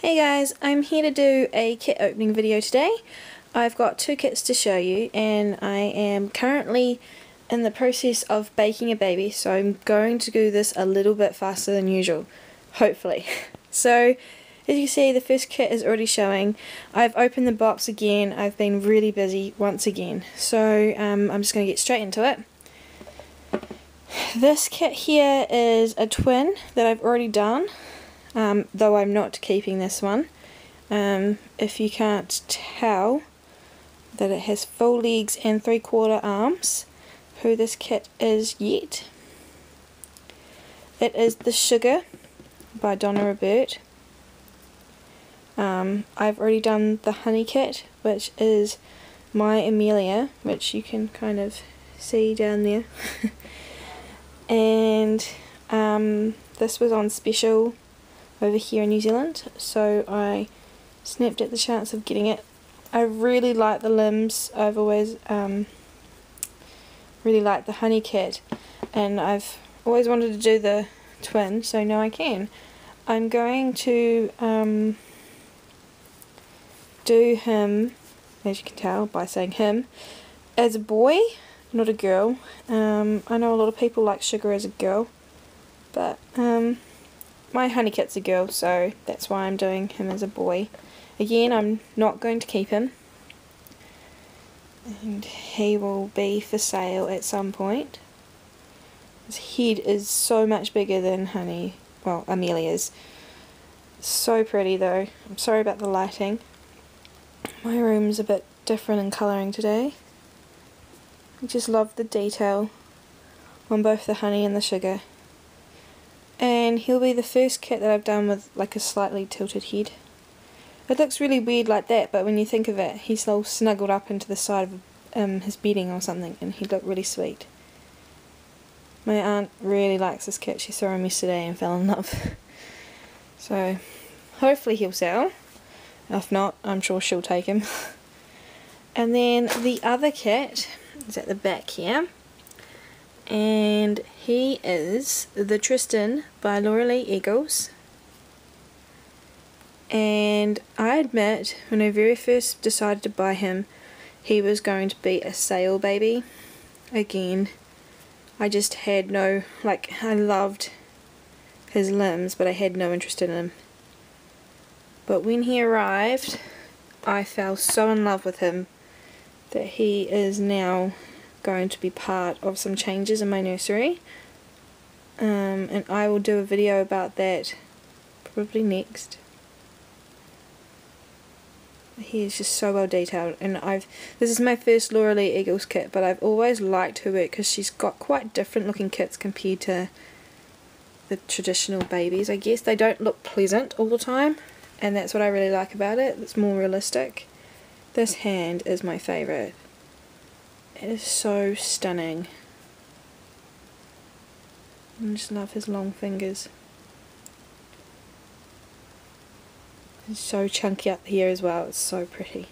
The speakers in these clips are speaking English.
Hey guys, I'm here to do a kit opening video today. I've got two kits to show you and I am currently in the process of baking a baby so I'm going to do this a little bit faster than usual, hopefully. So as you see the first kit is already showing. I've opened the box again, I've been really busy once again so um, I'm just going to get straight into it. This kit here is a twin that I've already done um, though I'm not keeping this one. Um, if you can't tell that it has full legs and three quarter arms, who this kit is yet. It is The Sugar by Donna RuBert. Um, I've already done the Honey kit, which is my Amelia, which you can kind of see down there. and um, this was on special over here in New Zealand so I snapped at the chance of getting it. I really like the limbs, I've always um, really liked the honey kit and I've always wanted to do the twin so now I can. I'm going to um, do him, as you can tell by saying him, as a boy, not a girl. Um, I know a lot of people like Sugar as a girl, but um, my Honeycat's a girl, so that's why I'm doing him as a boy. Again, I'm not going to keep him. And he will be for sale at some point. His head is so much bigger than Honey, well, Amelia's. So pretty though. I'm sorry about the lighting. My room's a bit different in colouring today. I just love the detail on both the honey and the sugar and he'll be the first kit that I've done with like a slightly tilted head. It looks really weird like that, but when you think of it, he's all snuggled up into the side of um, his bedding or something, and he'd look really sweet. My aunt really likes this kit. She saw him yesterday and fell in love. so, hopefully he'll sell. If not, I'm sure she'll take him. and then the other kit is at the back here and he is the Tristan by Laura Eagles. And I admit when I very first decided to buy him he was going to be a sale baby. Again I just had no like I loved his limbs but I had no interest in him. But when he arrived I fell so in love with him that he is now going to be part of some changes in my nursery. Um, and I will do a video about that probably next. He is just so well detailed and I've this is my first Laura Lee Eagles kit but I've always liked her work because she's got quite different looking kits compared to the traditional babies I guess. They don't look pleasant all the time and that's what I really like about it. It's more realistic. This hand is my favourite. it is so stunning. I just love his long fingers. He's so chunky up here as well, it's so pretty.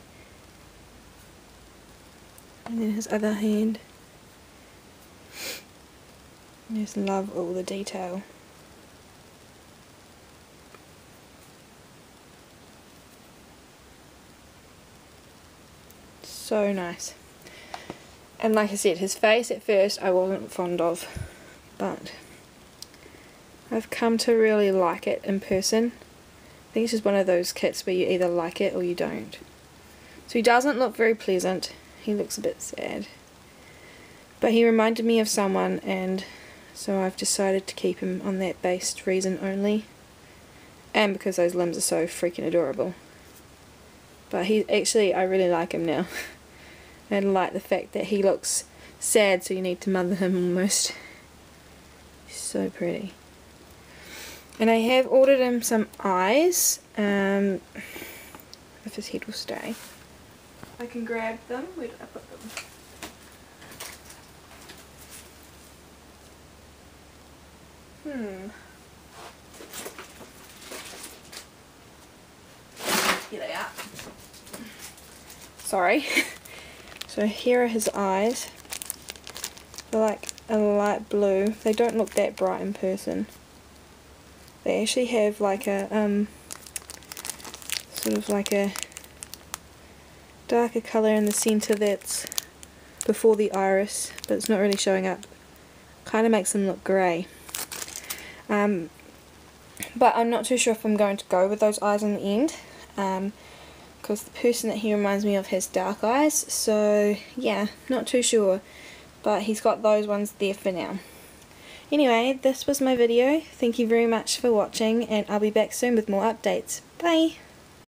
And then his other hand. I just love all the detail. So nice. And like I said, his face at first I wasn't fond of, but I've come to really like it in person. I think it's just one of those kits where you either like it or you don't. So he doesn't look very pleasant. He looks a bit sad. But he reminded me of someone and so I've decided to keep him on that based reason only. And because those limbs are so freaking adorable. But he actually, I really like him now. and like the fact that he looks sad so you need to mother him almost. So pretty. And I have ordered him some eyes, um, if his head will stay. I can grab them, where did I put them? Hmm. Here they are. Sorry. So here are his eyes. They're like a light blue. They don't look that bright in person. They actually have like a um, sort of like a darker colour in the centre that's before the iris, but it's not really showing up. Kind of makes them look grey. Um, but I'm not too sure if I'm going to go with those eyes in the end. Because the person that he reminds me of has dark eyes, so yeah, not too sure. But he's got those ones there for now. Anyway, this was my video. Thank you very much for watching, and I'll be back soon with more updates. Bye!